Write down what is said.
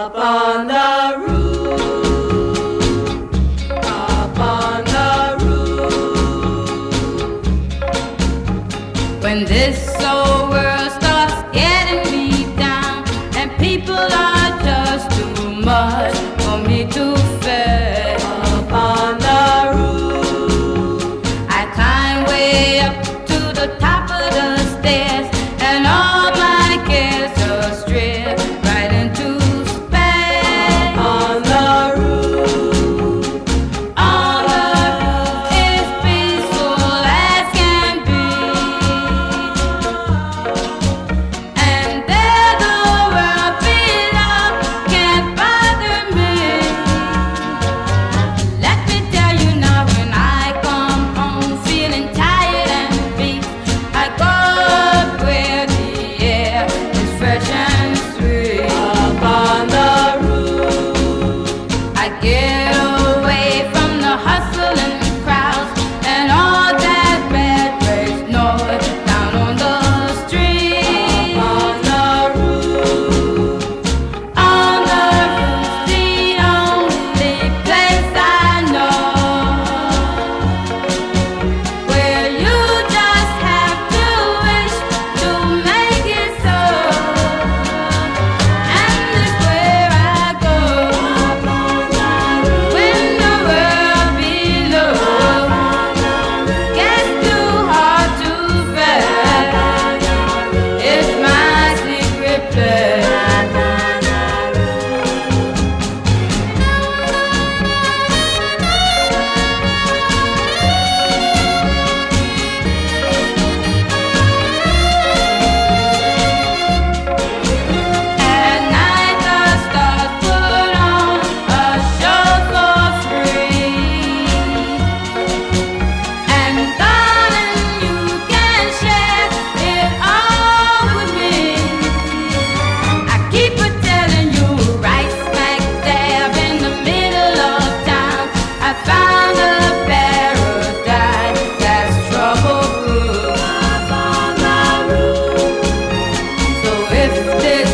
Up on the roof. Up on the roof. When this old world starts getting me down and people are just too much for me to fail. This.